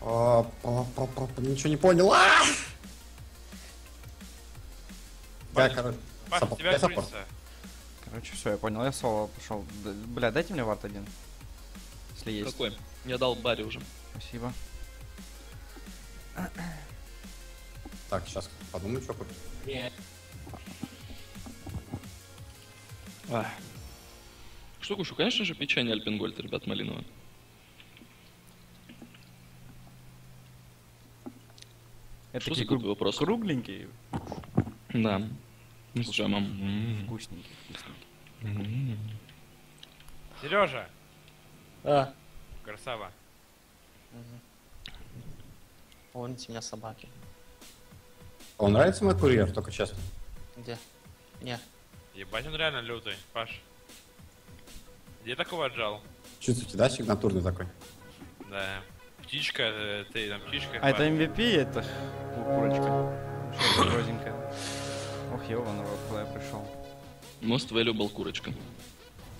Ничего не понял. А! Я, короче, Паш, саппорт. у тебя Я саппорт. крыса. Короче, все, я понял, я соло пошел. Бля, дайте мне вард один. Если есть. Какой? Я дал Барри уже. Спасибо. Так, сейчас подумаю, что купить. Что кушу? Конечно же, печенье Альпенгольд, ребят, малиновое. Это Что за такие глупый вопрос? кругленькие, Да. С джемом. вкусненькие. вкусненькие. Сережа, А, красава. помните меня собаки. Вам нравится мой курьер, только честно? Где? Не. Ебать, он реально лютый, Паш. Где такого отжал? Чувствуете, да, сигнатурный такой? Да. Птичка, э, ты там птичка. А это. MVP, это ку- курочка. Розенькая. Ох, ёбаный рот, куда я пришел. Most valuable курочка.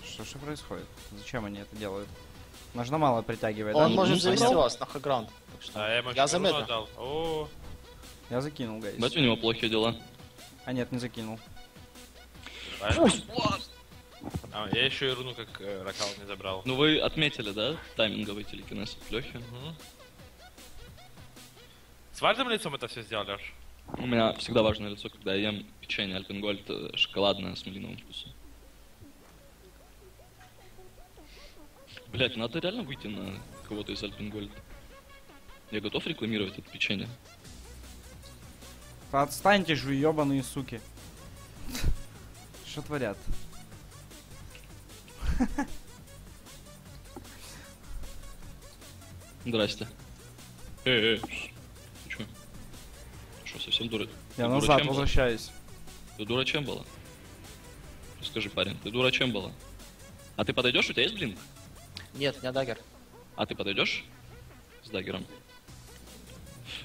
Что же происходит? Зачем они это делают? Нужно мало притягивать, да? Он ну, может ну, завести понял. вас на хэграунд. А я я отдал. О, Я закинул, гайс. Бать, у него плохие дела. А нет, не закинул. Паш. А, я еще и руну как э, ракал не забрал. Ну вы отметили, да, тайминговый телекинез от Лехи? Мгм. С важным лицом это все сделал, Леш? У меня всегда важное лицо, когда я ем печенье Альпенгольд э, шоколадное с малиновым вкусом. Блять, надо реально выйти на кого-то из Альпенгольд. Я готов рекламировать это печенье. Отстаньте же, ебаные суки. Что творят? Здрасте. Эй, эй, ты чё? Ты Что, совсем дура? Я ты назад дурачем была? возвращаюсь. Ты дурачем была? Скажи, парень, ты дурачем была? А ты подойдешь? У тебя есть блин? Нет, у меня дагер. А ты подойдешь с даггером?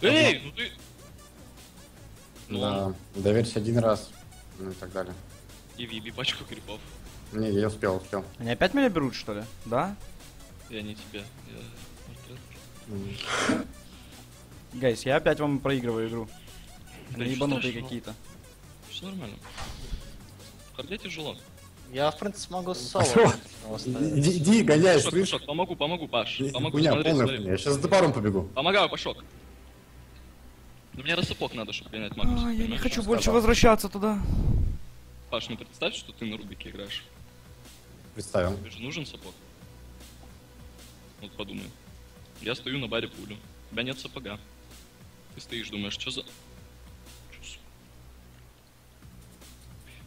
Эй, ну ты... Ну, Да, доверься один раз, ну и так далее. и въеби пачку крипов. Не, я успел, успел. Они опять меня берут, что ли? Да? Я не тебя. Гайс, я опять вам проигрываю игру. Да Они ебанутые какие-то. Все нормально. В тяжело. Я, в принципе, могу соло. Иди, иди, гоняй, Пашок, слышь? Пашок, помогу, помогу, Паш. Помогу, Хуйня, смотри, полная смотри. хуйня. Я сейчас с топором побегу. Помогаю, Пашок. Ну мне рассыпок надо, чтобы гонять Магнус. А, я не понимаешь? хочу больше возвращаться туда. Паш, ну представь, что ты на Рубике играешь. Представил. Тебе же нужен сапог. Вот подумай. Я стою на баре пулю. У тебя нет сапога. Ты стоишь, думаешь, что за...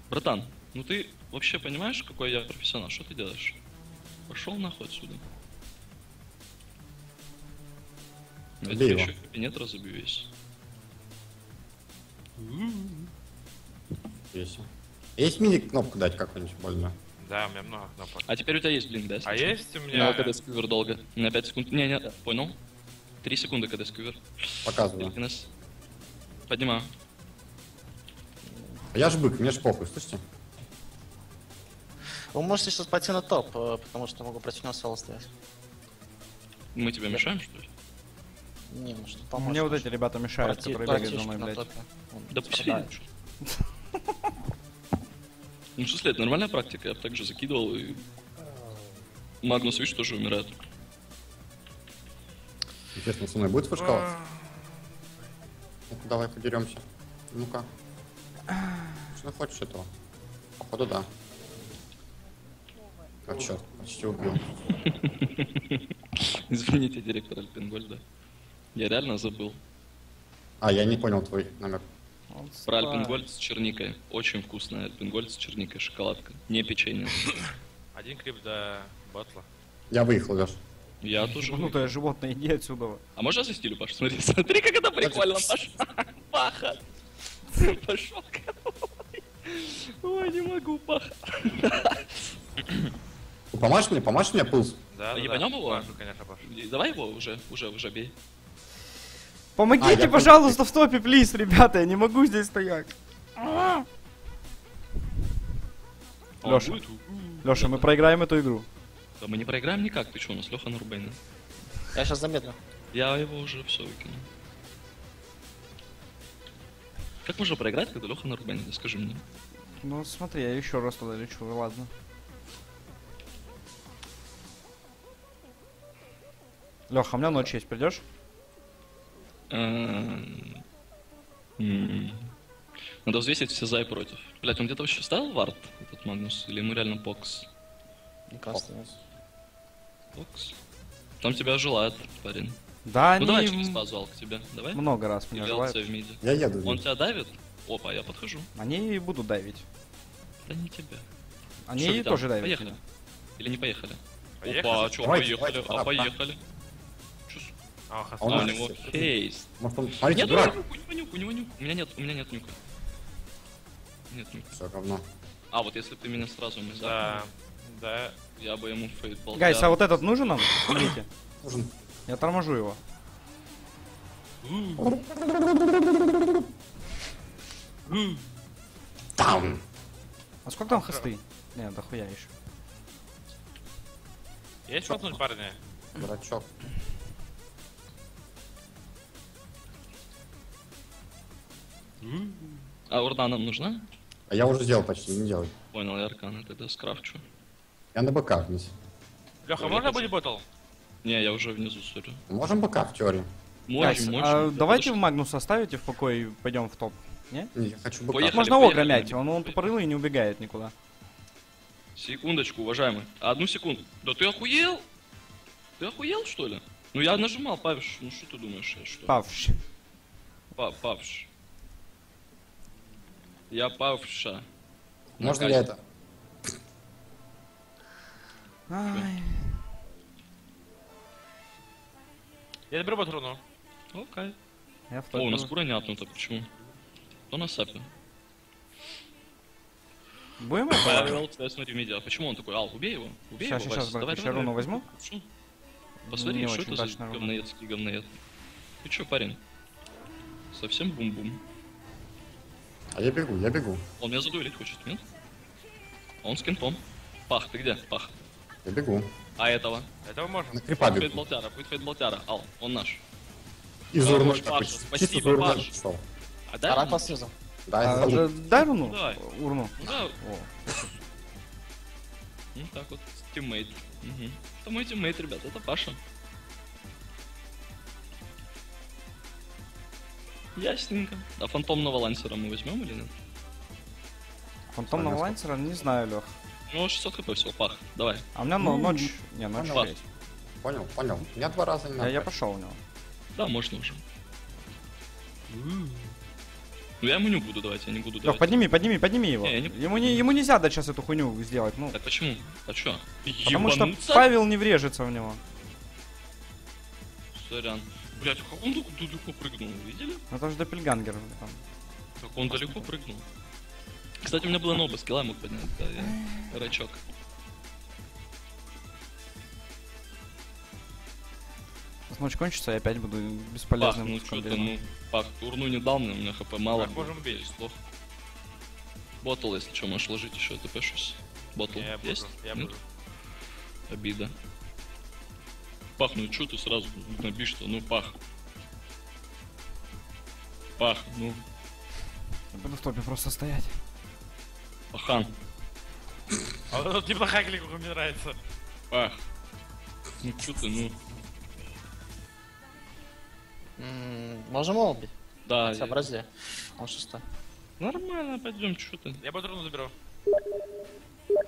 Братан, ну ты вообще понимаешь, какой я профессионал? Что ты делаешь? Пошел нахуй отсюда. Я тебе еще кабинет разобью весь. Есть. Есть мини-кнопку дать какую-нибудь больно. Да, у меня много кнопок. А теперь у тебя есть блин, да? А что? есть у Ну, меня... когда сквер долго. На 5 секунд. Не, не, понял. 3 секунды, когда сквер. Показываю. Телекинез. Поднимаю. А Я ж бык, мне ж похуй, слышите? Вы можете сейчас пойти на топ, э, потому что могу против него соло стоять. Мы тебе мешаем, что ли? Не, может, поможет. Мне вот эти ребята мешают, Братишка которые бегают за мной, на блядь. Да пошли. Ну, в смысле, это нормальная практика. Я бы также закидывал и... Магнус, видишь, тоже умирает. Интересно, со мной будет фышковаться? Ну-ка, давай подеремся. Ну-ка. Что хочешь этого? Походу, да. А черт, почти убил. Извините, директор Альпенгольда. Я реально забыл. А, я не понял твой намек. Он Про Альпенгольд с черникой. Очень вкусная Альпенгольд с черникой, шоколадка. Не печенье. Один крип до батла. Я выехал, Леш. Я тоже Ну то животное, иди отсюда. А можно за стилю, Паш? Смотри, смотри, как это прикольно, Паш. Паха. Пошел. Ой, не могу, Паха. Помашь мне, помашь мне, пулс. Да, да, ебанем да. его? Пашу, конечно, Пашу. Давай его уже, уже, уже бей. А, Помогите, я пожалуйста, в топе, плиз, ребята, я не могу здесь стоять. А будет? Леша, мы проиграем эту игру. Да мы не проиграем никак, ты что, у нас Леха на Рубейна. Я сейчас замедлю. Я его уже все выкинул. Как можно проиграть, когда Леха на рубане? Скажи мне. Ну смотри, я еще раз туда лечу, ладно. Леха, у меня ночь есть, придешь? Надо взвесить все за и против. Блять, он где-то вообще ставил вард, этот Магнус? Или ему реально покс? Мне кажется, нет. Покс? Там тебя желает, парень. Да, ну они давай через базу, к тебе. Давай. много раз меня желают. В миде. Я еду. Он тебя давит? Опа, я подхожу. Они и будут давить. Да не тебя. Они Шо тоже давят. Поехали. Или не поехали? Поехали? Опа, а Давайте, поехали? давайте, а поехали. Чё с- А, у него хейст. Может он... Смотрите, Нет, дурак. у него нюк, у него нюк. У меня нет, у меня нет нюка. Нет нюка. Все говно. А, вот если ты меня сразу не Да. Да. я бы ему фейтболт дал. Гайс, а вот этот нужен нам? Смотрите. Нужен. Я торможу его. Там. А сколько там хосты? Не, дохуя еще. Есть шотнуть, парни? Дурачок. А урна нам нужна? А я уже сделал почти, не делай. Понял, я аркана тогда скрафчу. Я на БК вниз. Леха, можно будет ботл? Не, я уже внизу, сори. Можем БК в теории? Гайс, Можем, а можем. давайте Потому Магнус оставите в покое и пойдем в топ. Не? Не, я хочу БК. Поехали. Можно поехали. огра мять, он, он тупорылый и не убегает никуда. Секундочку, уважаемый. Одну секунду. Да ты охуел? Ты охуел, что ли? Ну я нажимал, Павиш. Ну что ты думаешь, я что? Павш. Па Павш. Я Павша. Можно я Кате. это? Ай. Я беру ботл руну. Окей. Я в О, у нас кура не апнута, почему? Кто на сапе? Будем это? Павел, кстати, смотри, медиа. Почему он такой? Ал, убей его. Убей Сейчас, его, сейчас, брат, Давай, еще давай, руну давай. возьму. Посмотри, Не что это за говноедский говноед. Ты чё, парень? Совсем бум-бум. А я бегу, я бегу. Он меня задуэлить хочет, нет? Он с кентом. Пах, ты где? Пах. Я бегу. А этого? Этого можно. На крипа бегу. Болтяра, будет фейт Болтяра. Ал, он наш. Такой. спасибо, Чисто Паш. пришел. А дай по снизу. Да, я А, забыл. да- дай руну? Давай. Урну. Ну да, О. ну так вот, тиммейт. Угу. Это мой тиммейт, ребят, это Паша. Ясненько. А фантомного лансера мы возьмем или нет? Фантомного Понятно. лансера не знаю, Лех. Ну, 600 хп всего, пах, давай. А у меня но- ночь... Не, ночь Понял. есть. Понял, понял. Меня два раза не Я, надо. я пошел у него. Да, можно уже. Ну я ему не буду давать, я не буду Лех, давать. подними, подними, подними его. Не, я не- Ему, не, ему нельзя дать сейчас эту хуйню сделать, ну. Так почему? А чё? Потому что Ебануться? Павел не врежется в него. Сорян. Блять, как он так далеко прыгнул, видели? Ну это же Доппельгангер. Там. Как он далеко прыгнул. Кстати, у меня было на оба скилла, мог поднять, да, я рачок. Сейчас ночь кончится, я опять буду Пах, бесполезным. ну чё ты, комбином. ну, пах, турну не дал мне, у меня хп мало. Так, можем бить. Слов. Ботл, если что, можешь ложить еще, это пешусь. Ботл Я буду, есть? я Нет? буду. Обида. Пах, ну чё ты сразу набишь-то? Ну, пах. Пах, ну, Я буду в топе просто стоять. пахан. А вот тут неплохая кликуха, мне нравится. Пах. Ну чё ты, ну. М, Можем его убить? Да, я- Сообрази. Он шестой. нормально, пойдем, чё ты. Я руну заберу.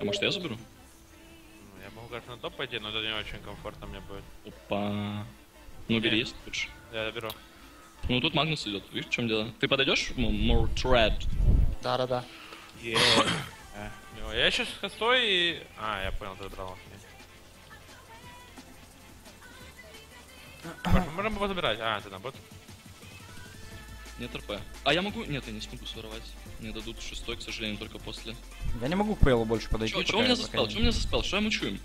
А может я заберу? Конечно, на топ пойти, но это не очень комфортно мне будет. Опа. Ну, бери, если хочешь. Я заберу. Ну, тут Магнус идет. Видишь, в чем дело? Ты подойдешь? More thread. Да-да-да. Ну, Я сейчас хостой и... А, я понял, ты мы можем его забирать. А, ты на бот? Нет РП. А я могу? Нет, я не смогу своровать. Мне дадут шестой, к сожалению, только после. Я не могу к Пейлу больше подойти. Чё, чё у меня я- за пока спел? не- Чё у меня за спел? Что я мучу?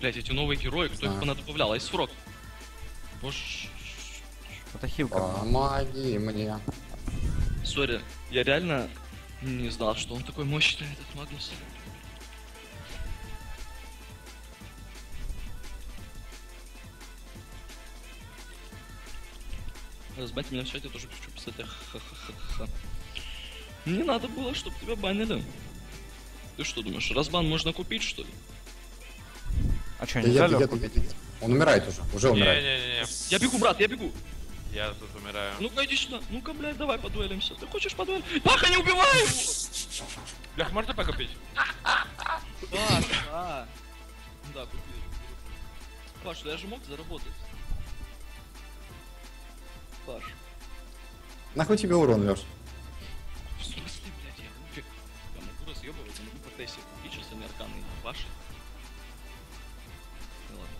Блять, эти новые герои, кто их знаю. понадоблял? Айсфрог. Боже. Это хилка. Помоги мне. Сори, я реально не знал, что он такой мощный, этот Магнус. Разбаньте меня в чате, тоже хочу писать. Ха-ха-ха-ха. Не надо было, чтобы тебя банили. Ты что думаешь, разбан можно купить, что ли? А что, Да нельзя еду, Лёху еду, купить? Он умирает уже, уже умирает. Не-не-не, Я бегу, брат, я бегу. я тут умираю. Ну-ка иди сюда. Ну-ка, блядь, давай подуэлимся. Ты хочешь подуэль? Паха, не убивай его! Лех, можно покупить? Да, да. Да, купи. Паш, да я же мог заработать. Паш. Нахуй тебе урон, Леш? В смысле, блядь, я купи. Я могу разъебывать, я могу по тесте купить, сейчас они арканы Паши. Ну ладно.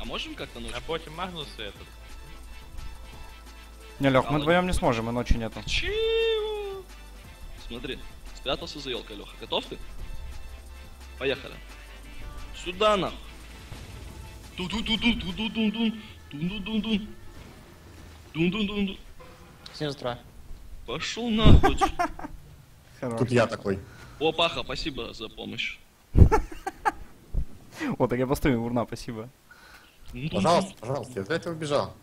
А можем как-то ночью? На боте Магнуса этот. Не, Лех, мы вдвоем не сможем, и ночи нету. Чего? Смотри, спрятался за елкой, Леха. Готов ты? Поехали. Сюда нахуй. Ту-ту-ту-ту-ту-ту-тун. Тун-тун-тун-тун. Тун-тун-тун-тун. Снизу трое. Пошел нахуй. Хорош. Тут я такой. О, Паха, спасибо за помощь. Вот, так я постою, урна, спасибо. Тун-тун-тун. Пожалуйста, пожалуйста, я для этого убежал.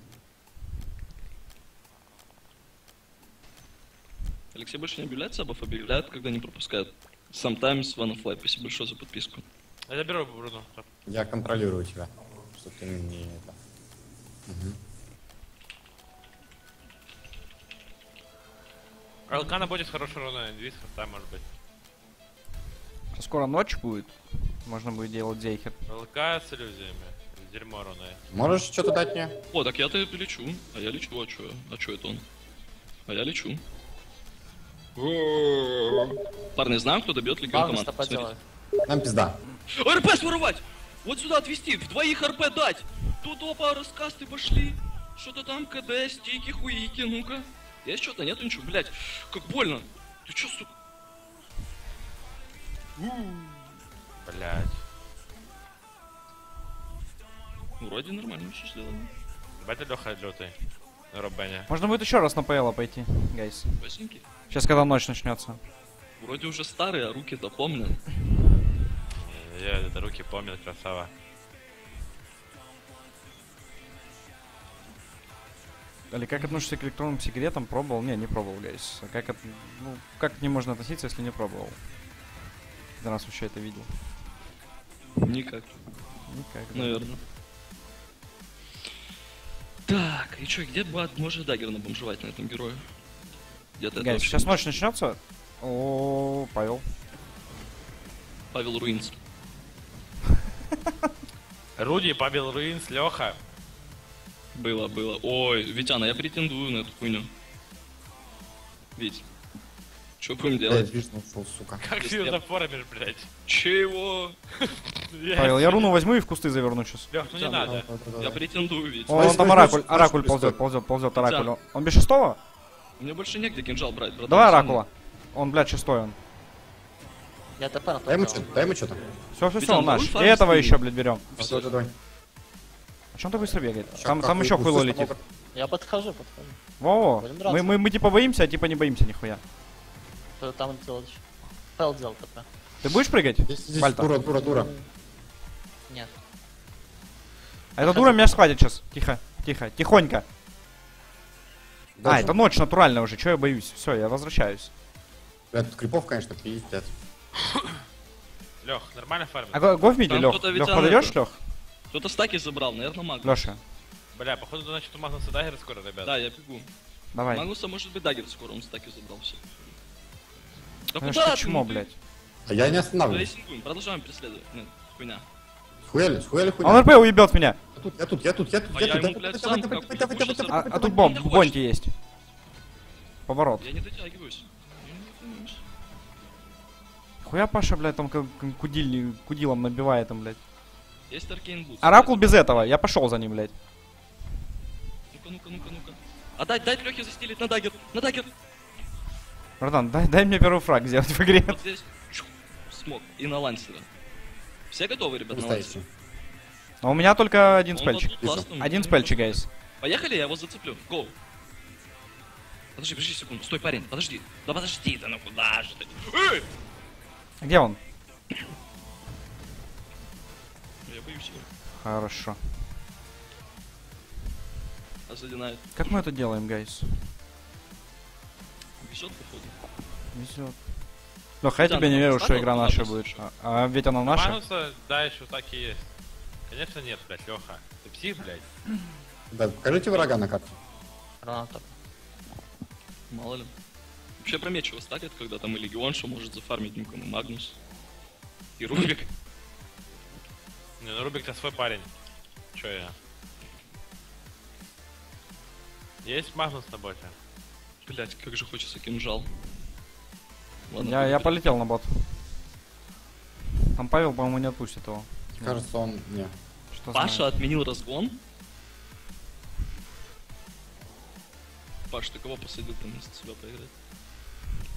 Алексей больше не объявляет сабов, объявляет, когда не пропускает. Sometimes one of life. Спасибо большое за подписку. Я заберу Бруно. Я контролирую тебя. Чтоб ты не это. ЛК на боте с хорошей руной. Двис там может быть. Скоро ночь будет. Можно будет делать зейхер. ЛК с иллюзиями. Дерьмо руной. Можешь что-то дать мне? О, так я-то лечу. А я лечу, а чё? А чё это он? А я лечу. Парни, знаем, кто добьет легион команд? Смотрите. Нам пизда. РП своровать! Вот сюда отвести, в двоих РП дать! Тут опа, раскасты пошли. Что-то там КД, стики, хуики, ну-ка. Есть что-то? Нету ничего, блять. Как больно. Ты чё, сука? Блять. Вроде нормально все сделано. Бать Леха лютый. На Робене. Можно будет еще раз на ПЛ пойти, гайс. Спасибо. Сейчас, когда ночь начнется. Вроде уже старые, а руки-то помнят. Я это руки помнят, красава. Или как относишься к электронным сигаретам? Пробовал? Не, не пробовал, гайс. А как, от... ну, как к ним можно относиться, если не пробовал? Один раз вообще это видел. Никак, Никак. да. наверное. Так, и чё, где бы ты может дагер набомжевать на этом герое? Где-то Гайс, сейчас не- ночь начнется. О, Павел. Павел Руинс. Руди, Павел Руинс, Леха. Было, было. Ой, Витяна, я претендую на эту хуйню. Вить, что будем Блядь, делать? вишня ушел, сука. Как ты я- зафорамишь, блять? Чего? Павел, я руну возьму и в кусты заверну сейчас. Лех, ну не надо. Я претендую, Вить. О, он там оракуль, оракуль ползет, ползет, ползет оракуль. Он без шестого? Мне больше негде кинжал брать, братан. Давай оракула. Он, блядь, шестой он. Я ТП на Дай ему то что-то, дай ему что-то. Все, все, все, он наш. И этого еще, блядь, берем. Давай, давай, А он так быстро бегает? Ща Там, там еще хуйло летит. Я подхожу, подхожу. Во-во. Будем Мы, мы, мы типа боимся, а типа не боимся нихуя. Кто там делать еще? Фэл делал ТП. Ты будешь прыгать? Здесь, здесь Бальта. дура, дура, дура. Нет. А эта дура меня схватит сейчас. Тихо, тихо, тихонько. А, Должен. это ночь натуральная уже, чего я боюсь? Все, я возвращаюсь. Блядь, тут крипов, конечно, пиздец. Лех, нормально фармит? А го, го в миде, Там Лех. Лех, подойдешь, Лех? Кто-то стаки забрал, наверное, Магнус. Леша, Бля, походу, значит, у Магнуса дагер скоро, ребят. Да, я бегу. давай. Магнуса может быть дагер скоро, он стаки забрал все. Да Ну куда что, ты? чмо, ты- блядь? А я не останавливаюсь. Продолжаем преследовать. Нет, хуйня. Хуяли, хуяли, А Он. РП уебет меня. Я тут, я тут, я тут, я тут, А тут. бомб, бонти есть. Поворот. Я не дотягиваюсь. Хуя Паша, блядь, там как кудилом набивает там, блядь. Есть Аркейн Бутс. Оракул без этого, я пошел за ним, блядь. Ну-ка, ну-ка, ну-ка, ну-ка. А дай, дай Лехе застелить на дагер, на дагер. Братан, дай, дай мне первый фраг сделать в игре. Вот здесь. Чух, Смог. И на лансера. Все готовы, ребят, на лансера? А у меня только один Он спельчик. тут классный, Один он спельчик, гайс. Поехали, я его зацеплю. Гоу. Подожди, подожди секунду. Стой, парень, подожди. Да подожди ты, ну куда же ты? Эй! Где он? Хорошо. Озадинает. Как мы это делаем, гайс? Везет, походу. Везет. Леха, я тебе не ну, верю, что игра на наша будет. А, а ведь она наша. Магнуса, да, еще так и есть. Конечно нет, блядь, Леха. Ты псих, блядь? Да, покажите врага на карте. Рано топ. Мало ли. Вообще про меч его когда там и Легионша может зафармить нюком, и Магнус. И Рубик. Не, ну Рубик-то свой парень. Че я? Есть Магнус на боте? Блять, как же хочется кинжал. Ладно, Я, я полетел на бот. Там Павел, по-моему, не отпустит его. Кажется, он... Не. Что Паша знает. отменил разгон. Паш, ты кого посадил там вместо себя поиграть?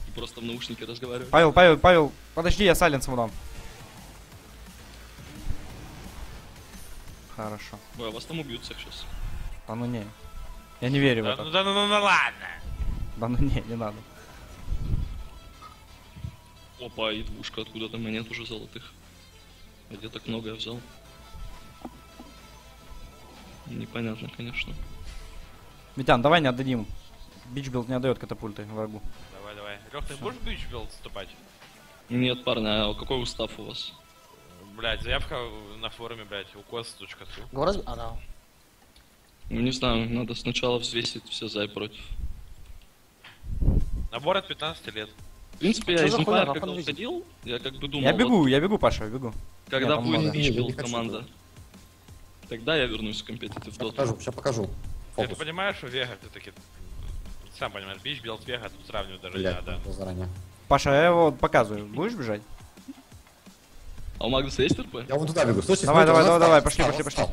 И просто в наушнике разговаривать? Павел, Павел, Павел, подожди, я сайленс ему дам. Хорошо. Ой, а вас там убьют всех сейчас. Да ну не. Я не верю в Да, это. ну да, ну, ну, ну ладно. Да ну не, не надо. Опа, и двушка откуда-то монет уже золотых. А где так много я взял? Непонятно, конечно. Митян, давай не отдадим. Бич билд не отдает катапульты врагу. Давай, давай. Лех, ты будешь бич билд вступать? Нет, парни, а какой устав у вас? Блять, заявка на форуме, блять, укос.су. Го разби... А, да. Ну, не знаю, надо сначала взвесить все за и против. Набор от 15 лет. В принципе, я из? Empire, когда Нахуй не уходил, я как бы думал, Я вот бегу, я бегу, Паша, я бегу. когда будет. Не, я не бич билд хочу команда, тогда я вернусь в компетитив доту. покажу, сейчас покажу. Ты Фокус. понимаешь, что Вега все-таки... Сам понимаешь, бич билд Вега тут сравнивать даже не Блять, надо. заранее. Паша, я его показываю. Будешь бежать? А у Магнуса есть РП? Я вон туда бегу. Слушайте, Давай, давай, давай, давай, пошли, пошли, отстал.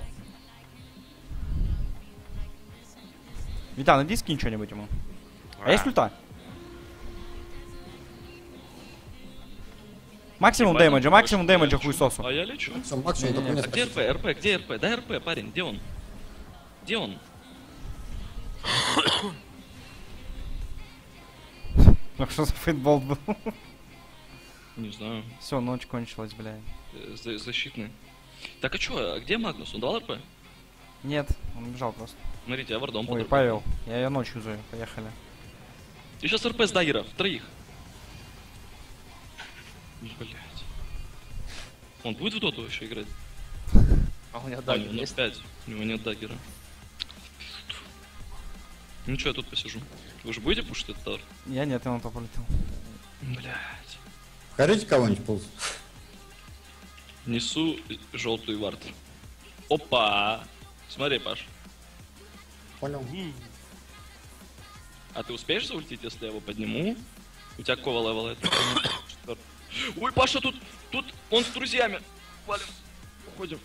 Митян, иди скинь что-нибудь ему. А есть ульта? Максимум дэмэджа, максимум дэмэджа лечу. хуесосу. А я лечу. Всё, максимум А где. РП? РП, где РП? Дай РП, парень, где он? Где он? Ну что за фейтболт был? Не знаю. Все, ночь кончилась, блядь. Э, за- защитный. Так а чё, а где Магнус? Он дал РП? Нет, он бежал просто. Смотрите, я вардом Ой. Павел, я ее ночью зою, поехали. И сейчас РП с даггеров, троих. Блять. Он будет в доту еще играть? А у него Да, у дагер него есть? 5. У него нет даггера. Ну что, я тут посижу. Вы же будете пушить этот тавер? Я нет, я на то полетел. Блять. Покажите кого-нибудь, плиз. Несу желтую вард. Опа! Смотри, Паш. Понял. А ты успеешь заультить, если я его подниму? У тебя какого левела это? Ой, Паша, тут, тут он с друзьями. Валим. Уходим.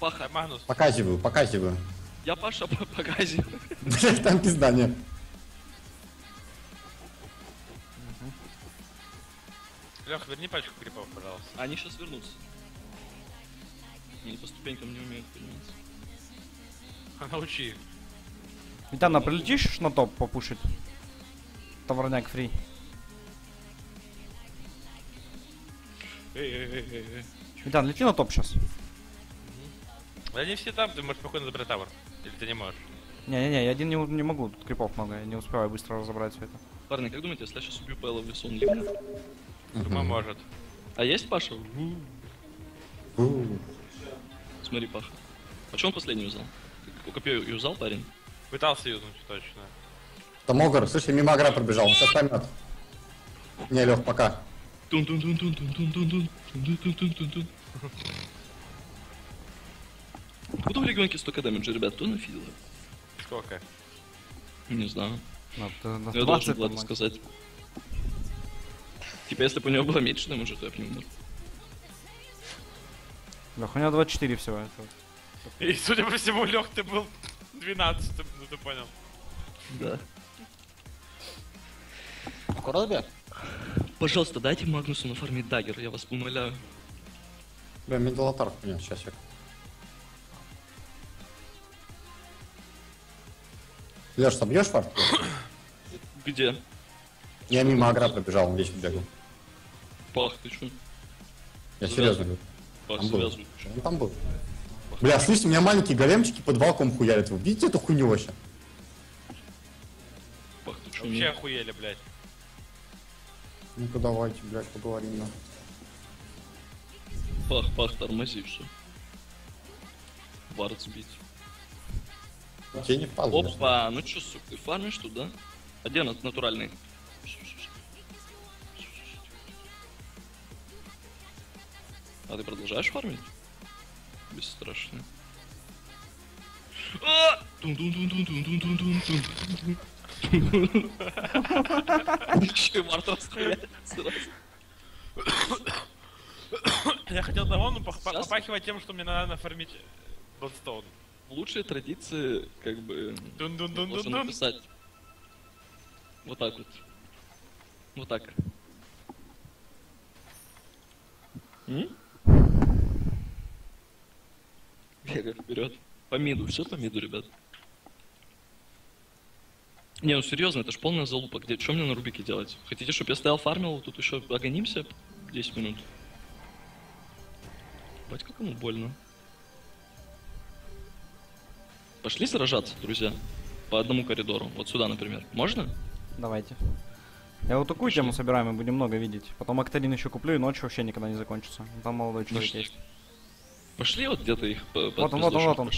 Паха. Да, Магнус, Показываю, показываю. Я Паша по погазе. Блять, там пизда нет. Лех, верни пачку крипов, пожалуйста. Они сейчас вернутся. Они по ступенькам не умеют подниматься. Научи их. Витан, а прилетишь на топ попушить? Товарняк фри. Витан, лети на топ сейчас. Да они все там, ты можешь спокойно забрать тавр. Или ты не можешь. Не-не-не, я один не, не могу, тут крипов много, я не успеваю быстро разобрать все это. Парни, как думаете, если я сейчас убью Пэла в лесу, он ливнет? Думаю, может. А есть Паша? Смотри, Паша. А что он последний? Ты копье юзал, парень? Пытался юзнуть, точно. Там Огр, слушай, мимо Агра пробежал, он сейчас поймет. Не, Лех, пока. Тун-тун-тун-тун-тун. Откуда у регионки столько дэмэджа, ребят? Кто нафидел? Сколько? Не знаю. Надо, на Я 20 должен там, сказать. Типа, если бы у него было меньше дэмэджа, то я бы не умер. Лех, у него 24 всего. Это... И, судя по всему, Лех, ты был 12 ну ты понял. Да. Го разби? Пожалуйста, дайте Магнусу нафармить дагер, я вас умоляю. Бля, медалатар. Нет, сейчас я. Леш, собьешь фарт? Где? Я мимо Агра пробежал, он весь бегал. Пах, ты чё? Я серьезно говорю. Пах, Там был. завязывай. Он там был. Пах, Бля, слышите, у меня маленькие големчики под валком хуярят. Вы видите эту хуйню вообще? Пах, ты чё, Вообще охуели, блядь. Ну-ка давайте, блядь, поговорим. на. Пах, пах, тормози, все. Вард сбить. Тебе не впало. Опа, ну чё, сука, ты фармишь тут, да? А где нат- натуральный? А ты продолжаешь фармить? Бесстрашно. Еще Март расстреляется сразу. Я хотел пох- Сейчас? попахивать тем, что мне надо нафармить Bloodstone. Лучшие традиции, как бы, можно написать. Вот так вот. Вот так. Бегай вперед. По миду, все по миду, ребят. Не, ну серьезно, это ж полная залупа. Где, что мне на Рубике делать? Хотите, чтобы я стоял фармил, тут еще огонимся 10 минут? Бать, как ему больно. Пошли сражаться, друзья. По одному коридору. Вот сюда, например. Можно? Давайте. Я вот такую тему собираем и будем много видеть. Потом Актарин еще куплю, и ночь вообще никогда не закончится. Там молодой человек Пошли. есть. Пошли вот где-то их по- Вот он, вот он, вот он.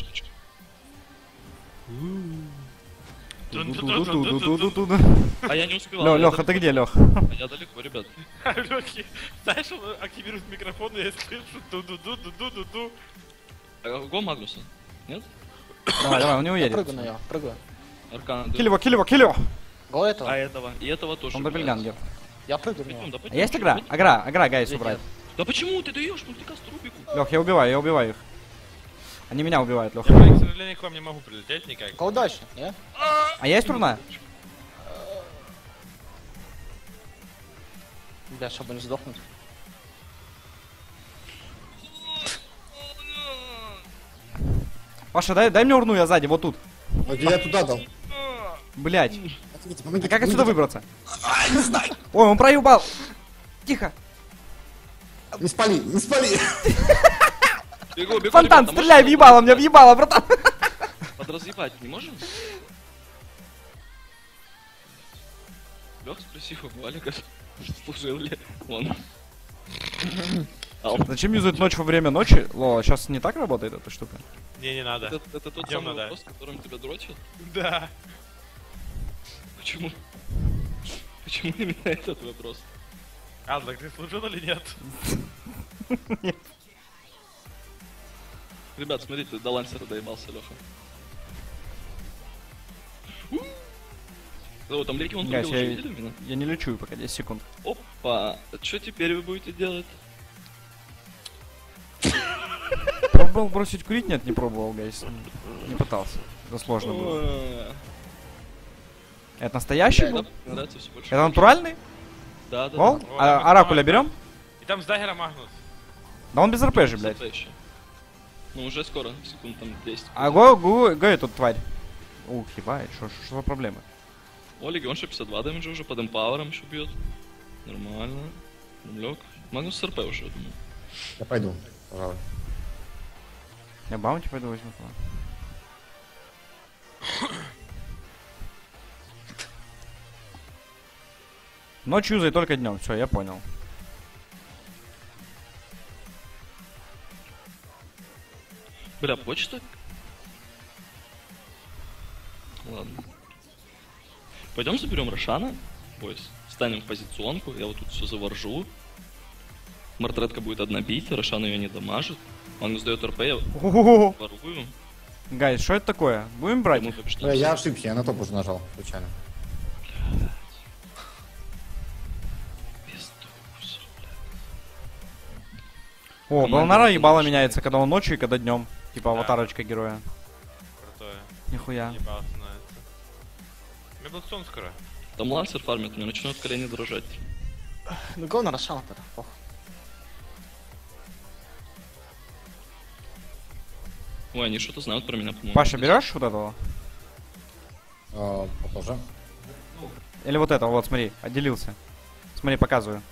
А я не успевал. Далеко. ты где, Лех? А Я далеко, ребят. Лёхи, знаешь, он активирует микрофон, и я слышу ду-ду-ду-ду-ду-ду. А, Го Магнуса. Нет? Давай, давай, он не уедет. прыгаю на него, прыгаю. Аркана. Киль его, киль его, киль его! Го этого. А этого. И этого тоже. Он допельгангер. Я прыгаю на Пойдем, него. да А пойдем, есть игра? Агра, агра, гайс убрать. Да почему ты даешь мультикаст Рубику? Лех, я убиваю, я убиваю их. Они меня убивают, Лех. Я, к сожалению, к вам не могу прилететь никак. Кого дальше? Не? А есть руна? Бля, чтобы не сдохнуть. Паша, дай, дай мне урну, я сзади, вот тут. Вот я туда дал. Блять. А как отсюда выбраться? Ой, он проебал. Тихо. Не спали, не спали. Бегу, бегу, Фонтан, ребята, стреляй, въебало, мне въебало, братан. Подразъебать не можем? Лех, спроси у Алика, служил ли он. Ау. Зачем юзать ночь во время ночи? Ло, сейчас не так работает эта штука? Не, не надо. Это, это тот Идём самый надо. вопрос, которым тебя дрочат? Да. Почему? Почему именно этот вопрос? А, так ты служил или нет? Ребят, смотрите, до лансера доебался Леха. О, там Легион, guys, убил, уже я, видели меня? я не лечу пока 10 секунд. Опа, что теперь вы будете делать? Пробовал бросить курить? Нет, не пробовал, guys. Не пытался. Это сложно было. Это настоящий был? Это натуральный? Да, да. Вол? да. О, А, оракуля берем? И там с dagger а Магнус. Да он без РП же, блядь. Ну уже скоро, секунд там 10. А go, go, go эту тварь. Ух, ебать, что что за проблемы? О, Легион 62 damage а уже под empower ом еще бьет. Нормально. Лег. Магнус с РП уже, я думаю. Я пойду, пожалуй. Я bounty пойду возьму. Ночью юзай только днем, все, я понял. Бля, почта? Ладно. Пойдем заберем Рошана, boys. Встанем в позиционку, я вот тут все заворжу. Мортретка будет одна бить, Рошан ее не дамажит. Магнус дает РП, я ворую. Guys, что это такое? Будем брать? Бля, я ошибся, я на топ уже нажал, случайно. О, Балнара ебало меняется, когда он ночью и когда днем. Типа Да. аватарочка героя. Крутое. Нихуя. Ебал становится. У меня скоро. Там лансер фармит, мне начнут колени дрожать. Ну на Рошана тогда. Пох. Ой, они что-то знают про меня, по-моему. Паша, берешь вот этого? А, Похоже. Или вот этого, вот, смотри, отделился. Смотри, показываю.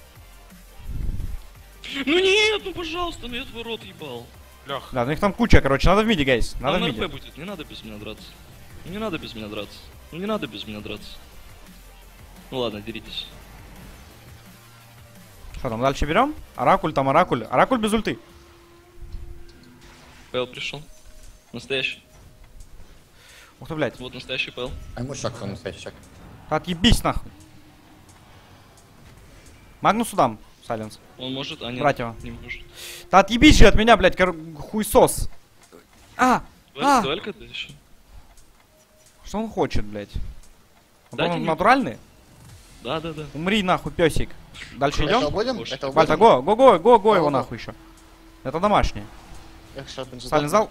Ну нет, ну пожалуйста, ну я твой рот ебал. Лех, Да, ну их там куча, короче, надо в миде, гейс. Надо в Там миде. РП будет, не надо без меня драться. Ну не надо без меня драться. Ну не надо без меня драться. Ну ладно, деритесь. Что там, дальше берем? Оракуль, там оракуль. Оракуль без ульты. Пэл пришел. Настоящий. Ух ты, блядь. Вот настоящий Пэл. А ему шаг, кто настоящий шаг. Отъебись нахуй. Магнусу дам, Сайленс. Он может, а нет. Брать его. Не может. Да отъебись же от меня, блядь, кор... хуйсос. А, Дуэль, А! дуэлька ты еще? что он хочет, блядь? Вот Дайте он натуральный? Да, да, да. Умри нахуй, песик. Дальше идем? Вальта, го, го, го, го, го его Го, го. нахуй еще. Это домашний. Сталин зал.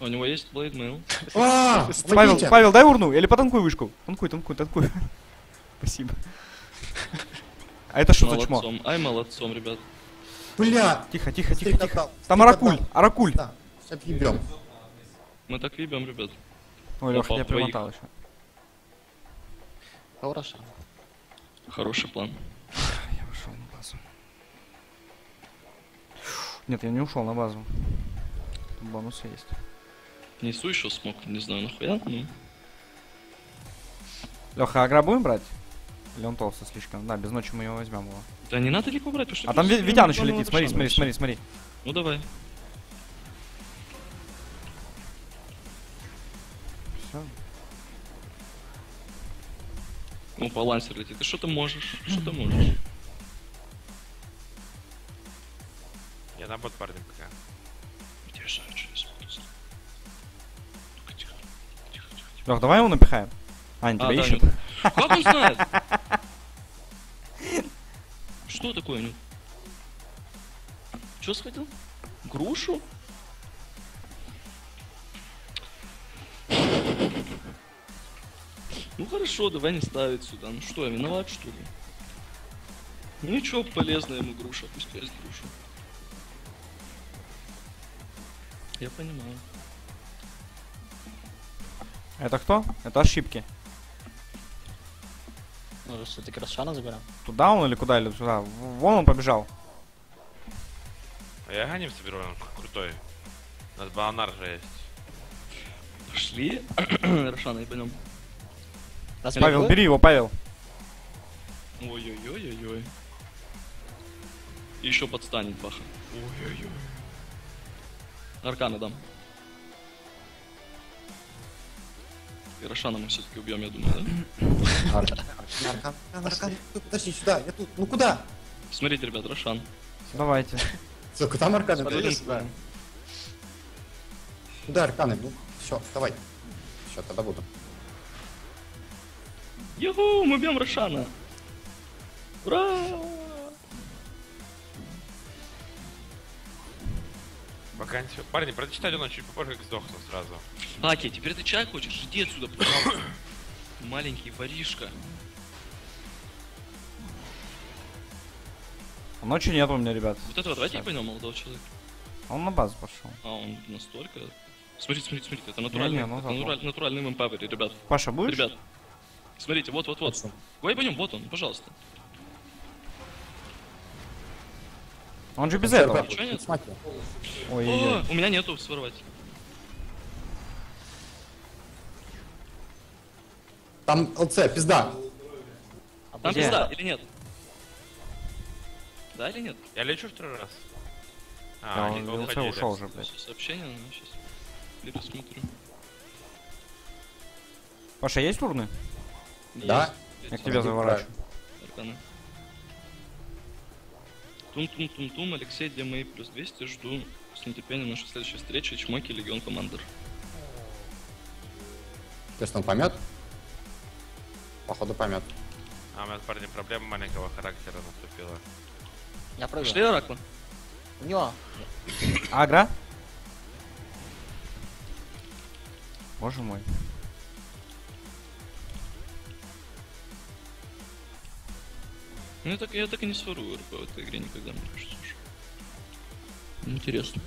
У него есть Mail. А, Павел! Павел, дай урну, или потанкуй вышку. Танкуй, танкуй, танкуй. Спасибо. А это что за чмо? Молодцом. Ай, молодцом, ребят. Бля! Тихо, тихо, тихо, тихо. Там отдал. оракуль. Да, сейчас ебем. Мы так ебем, ребят. Ой, Леха, я примотал еще. Хорошо. Хороший план. Я ушел на базу. Нет, я не ушел на базу. Тут бонусы есть. Несу еще смог, не знаю нахуя. Ну, Леха, агра будем брать? Или он толстый слишком? Да, без ночи мы его возьмем его. да не надо легко брать, потому что... А там Витян еще летит, смотри, смотри, смотри, смотри. Ну давай. Все. Ну, по лансер летит. Ты что ты можешь? Что ты можешь? я на бот парнем пока. Тихо, тихо. Лех, давай его напихаем. Аня, А, тебя да, ищет. нет. Как он знает? Что такое? Че сходил? Грушу? Ну хорошо, давай не ставить сюда. Ну что, я виноват что ли? Ну ничего, полезная ему груша, пусть есть груша. Я понимаю. Это кто? Это ошибки. Ну, все-таки Рошана заберем. Туда он или куда? Или сюда? В- Вон он побежал. А я ганим соберу, он крутой. У нас банар же есть. Пошли. Рошана, пойдем. Разве Павел, бери его, Павел. Ой-ой-ой-ой-ой. Еще подстанет Баха. Ой-ой-ой. Аркана дам. И Рошана мы все-таки убьем, я думаю, да? Аркан, Аркан, Аркан, подожди, сюда, я тут, ну куда? Смотрите, ребят, Рошан. Давайте. Сука, там арканы, Смотрите сюда. Куда арканы? Ну, все, давай. Все, тогда буду. Юху, мы бьем Рошана. Ура! Пока ничего. Парни, прочитайте он чуть попозже, как сдохну сразу. Аки, теперь ты чай хочешь? Иди отсюда, пожалуйста. Маленький воришка. Ночи нет у меня, ребят. Вот этого давайте я поймем, молодого человека. Он на базу пошел. А, он настолько... Смотрите, смотрите, смотрите, это натуральный, Не-не, ну это натуральный мэмпавери, ребят. Паша, будешь? Ребят, смотрите, вот, вот, вот. Хочу. Давай пойдем, вот он, пожалуйста. Он же без этого. ребят, Чё нет? смотри. Ой-ой-ой. О, у меня нету своровать. Там ЛЦ, пизда. Там Где? пизда или нет? Да или нет? Я лечу второй раз. А, он уходили. ушел уже, блядь. Сообщение, ну, сейчас пересмотрю. Паша, есть урны? Да? Я к тебе заворачиваю. Тум-тум-тум-тум, Алексей, где мои плюс 200, жду с нетерпением нашей следующей встречи, Чмоки, Легион Командер. Тест он помет? Походу помет. А у меня, парни, проблема маленького характера наступила. Я прыгаю. Пошли, Оракла. У. Агра? Боже мой. Ну, я так, я так и не сворую РП в этой игре никогда, мне кажется уж. Интересно.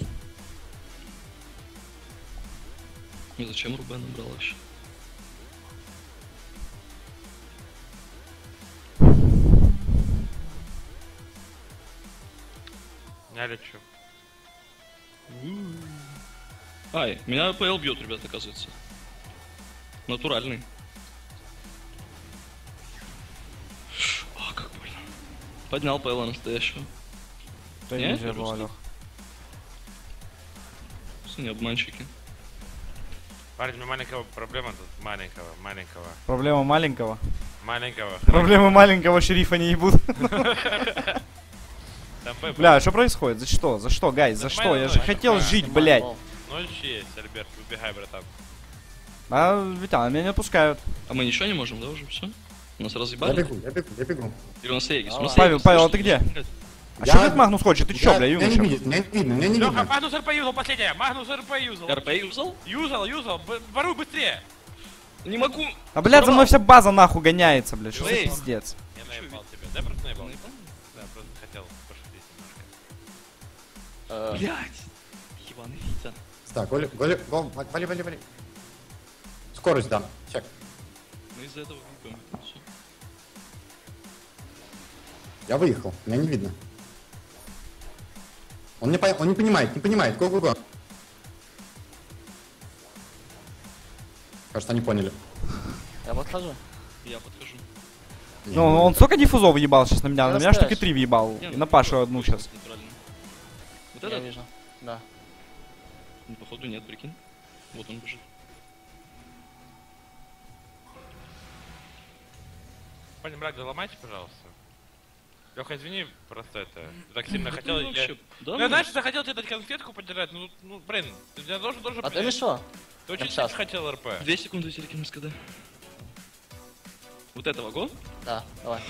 И зачем Рубен набрал вообще? Я лечу. Ай, меня ПЛ бьет, ребят, оказывается. Натуральный. Поднял ПЛ настоящего. Да Нет, Лёх. Все не обманщики. Парень, у меня маленького проблема тут. Маленького, маленького, Проблема маленького. маленького. Проблемы маленького шерифа не ебут. Бля, что происходит? За что? За что, гайз? За что? Я же хотел жить, блядь. Ночь есть, Альберт, убегай, братан. А, Витя, меня не отпускают. А мы ничего не можем, да, уже все? Нас Я разъебали? бегу, я бегу, я бегу. Или у нас Aegis? У нас Павел, Aegis, Павел, слушай, ты где? блядь. А Я- что этот Магнус хочет? Ты чё, Я- бля, Меня не видно, меня не видно, меня не видно. Магнус РП юзал последнее! Магнус РП юзал! РП юзал? Юзал, юзал! Воруй быстрее! Не могу. А, блядь, за мной вся база нахуй гоняется, блядь. Что за пиздец? Я наебал тебя. Да, просто наебал. Да, просто хотел пошутить немножко. Э, Блять. Ебаный Витя. Да, голи, голи, гол, вали, вали, вали. Скорость дам, чек. Мы из-за этого Я выехал, меня не видно. Он не, по- он не понимает, не понимает, го, го, го. Кажется, они поняли. Я подхожу. Я подхожу. Ну, он столько диффузов ебал сейчас на меня. Я На меня штуки три въебал. Не, И ну, на Пашу одну сейчас. Вот Я этот? вижу. Да. Ну, походу нет, прикинь. Вот он бежит. Парень, брат, заломайте, пожалуйста. Леха, извини, просто это. Ты так сильно хотел. Ну, я- вообще, да, Ну, ну, я, знаешь, захотел тебе дать конфетку подержать, ну, ну, блин, ты я должен, должен А ты мешо? Ты очень Сейчас. сильно хотел РП. Две секунды телекинез КД. Вот этого го? Да, давай.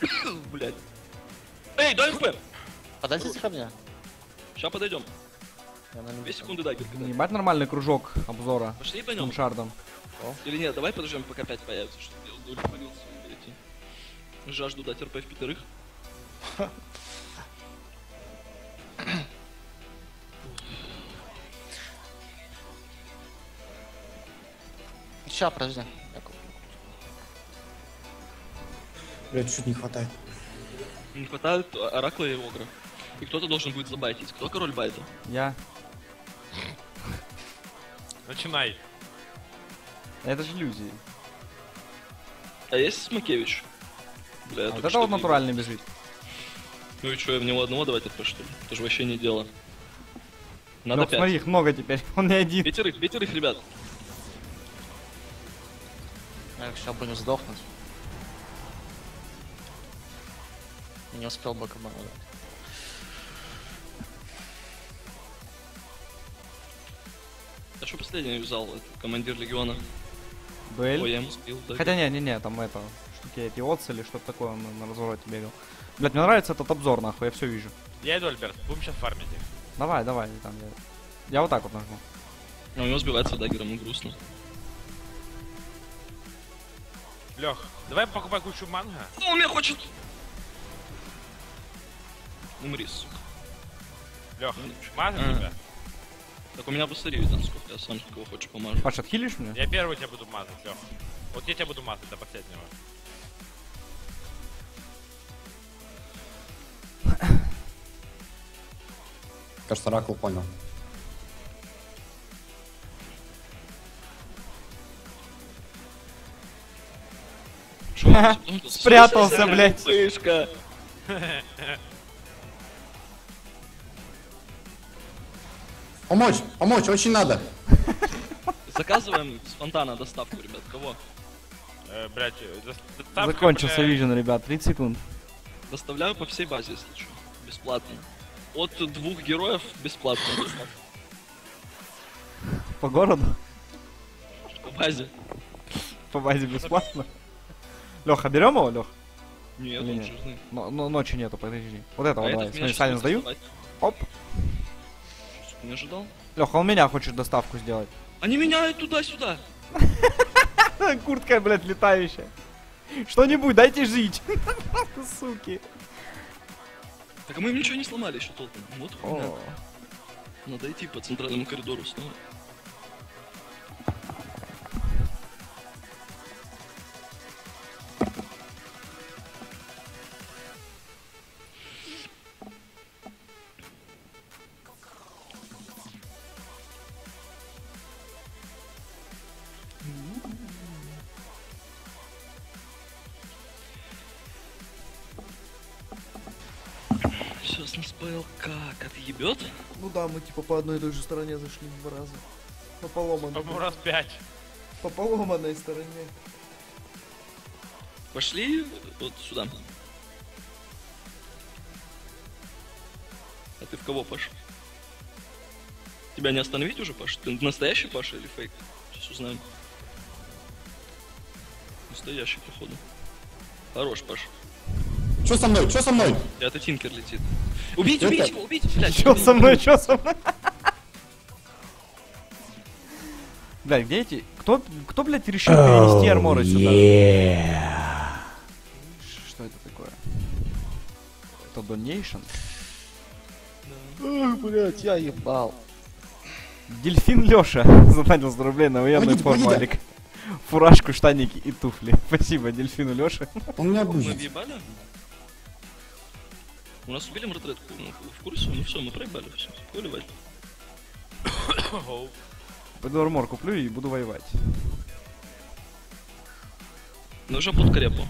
Блять. Эй, дай РП! Подойдите ко мне. Сейчас подойдем. Две секунды Ну, кидать. Ебать нормальный кружок обзора. Пошли по нем. шардом. Или нет, давай подождем, пока 5 появится, чтобы я удовлетворился перейти. Жажду дать РП в пятерых. Ща, подожди. Блять, чуть не хватает. Не хватает Оракла и Огра. И кто-то должен будет забайтить. Кто король байта? Я. Начинай. Это же иллюзии. А есть Смакевич? Бля, я А вот это вот натуральный бежит. Ну и что, я в него одного давать РП, что ли? Это же вообще не дело. Надо пять. смотри, их много теперь. Он не один. Пятерых, пятерых, ребят. Я сейчас будем сдохнуть. Не успел бы дать. А что последний взял? Это командир легиона. Ой, Дуэль. я ему сбил, да. Хотя не, не, не, там это, штуки эти отцы или что-то такое он на развороте бегал. Блять, мне нравится этот обзор, нахуй, я все вижу. Я иду, Альберт, будем сейчас фармить их. Давай, давай, там я. Я вот так вот нажму. А у него сбивается даггером, ему грустно. Лех, давай покупай кучу манго. Ну, он меня хочет! Умри, сука. Лех, Ну, мазать А. тебя? Так у меня быстрее видно, сколько я сам кого хочешь помажу. Паш, отхилишь меня? Я первый тебя буду мазать, Лех. Вот я тебя буду мазать до последнего. Кажется, Ракл понял. Спрятался, блядь. Пышка. Помочь, помочь, очень надо. Заказываем с фонтана доставку, ребят. Кого? Э, блядь, э, дос- доставка, Закончился бля, вижен, ребят, 30 секунд. Доставляю по всей базе, если что. Бесплатно. От двух героев бесплатно. По городу? По базе. По базе бесплатно. Леха, берем его, Лех? Нет, Или он нет? Но, но ночи нету, подожди. Вот этого А давай. Смотри, будет сдаю. Оп. Не ожидал? Леха, он меня хочет доставку сделать. Они меняют туда-сюда. Куртка, блядь, летающая. Что-нибудь, дайте жить. Суки. Так а мы им ничего не сломали еще толком. Вот хуйня. Надо идти по центральному коридору снова. Мы типа по одной и той же стороне зашли два раза. По поломанной. По-моему, раз пять. По поломанной стороне. Пошли вот сюда. А ты в кого, Паш? Тебя не остановить уже, Паш? Ты настоящий Паша или фейк? Сейчас узнаем. Настоящий, походу. Хорош, Паш. Чё со мной? Чё со мной? Это Тинкер летит. Убейте, Это- убейте его, убейте, блядь. Чё со мной, чё со мной? Блядь, где эти? Кто, кто, блядь, решил перенести арморы сюда? Что это такое? Это донейшн? Ах, блядь, я ебал. Дельфин Лёша задонатил 100 рублей на военную Погоди, форму, погоди. Алик. Фуражку, штаники и туфли. Спасибо дельфину Лёше. Он меня обузит. У нас убили мартретку. Ну, в курсе? Ну все, мы проебали все. Поливать. Пойду армор куплю и буду воевать. Ну уже под крепу.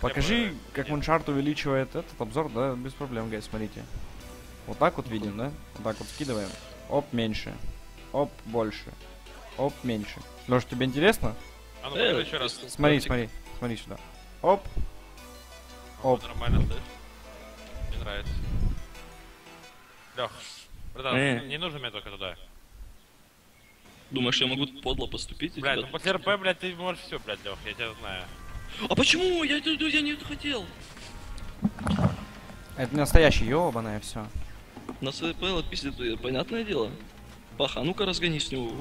Покажи, как Нет. Moon Shard увеличивает этот обзор, да, без проблем, guys, смотрите. Вот так вот видим, да? Вот так вот скидываем. Оп, меньше. Оп, больше. Оп, меньше. Леш, тебе интересно? А ну, Э, еще раз. Смотри, смотри, смотри сюда. Оп, О, Оп. Нормально стоит. Мне нравится. Лех, братан, Э. не нужно мне только туда. Думаешь, я могу подло поступить? Блядь, ну после РП, блядь, ты можешь все, блядь, Лех, я тебя знаю. А почему? Я, я, я не это хотел. это настоящий, ёбаное все. На СПЛ отпиздит, понятное дело. Паха, а ну-ка разгони с него.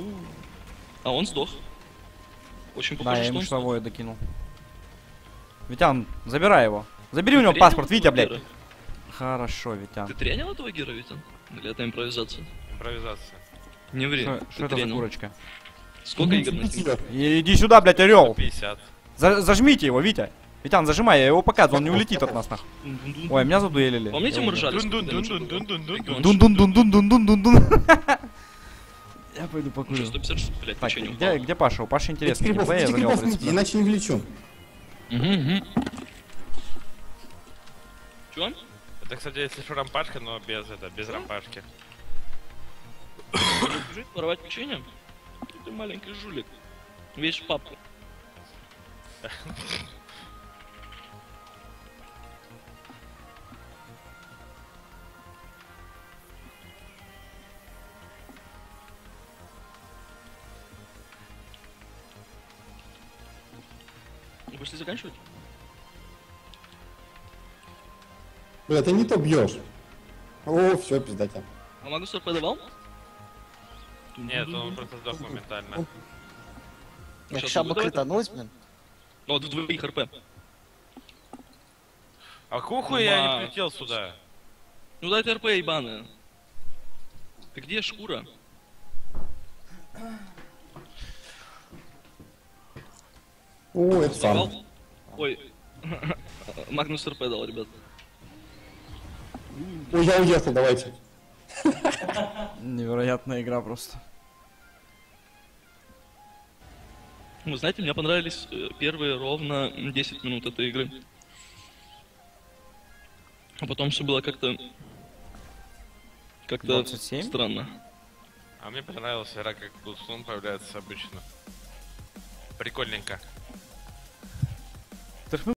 А он сдох. Очень Да, похоже, я что ему шлавое докинул. Витян, забирай его. Забери у него Ты паспорт, Витя, блядь. гера? Хорошо, Витян. Ты тренил этого гера, Витя? Или это импровизация? Импровизация. Не ври. Что ты это за курочка? Сколько игр на Тебя. Иди сюда, блядь, орел. 50. За- зажмите его, Витя. Витян, зажимай, я его показываю, он не улетит от нас, нахуй. Ой, меня задуэлили. Помните, Я мы ржали? Дун-дун-дун-дун-дун-дун-дун. Дун-дун-дун-дун-дун-дун-дун. Я пойду покурю. 150, блядь, Так, печенье где, упало. где Паша? У Паши геймплей, я эти за него, иначе не влечу. Мгм, мгм. Чё? Это, кстати, если что, рампашка, но без это, без рампашки. Бежит воровать печенье? Ты маленький жулик. Весь в папку. Пошли заканчивать? Бля, ты не то бьешь. О, все, пизда тебя. А Магнус РП давал? Нет, он просто сдох моментально. Я сейчас бы критануть, блин. Ну, Вот двоих РП. А куху я не прилетел сюда. Ну да, это РП ебаная. Ты где шкура? О, это сам. Ой. Магнус РП дал, ребят. Ой, я уехал, давайте. Невероятная игра просто. Ну, знаете, мне понравились э, первые ровно 10 минут этой игры. А потом все было как-то... Как-то 27? странно. А мне понравилась игра, как Гулсун появляется обычно. Прикольненько.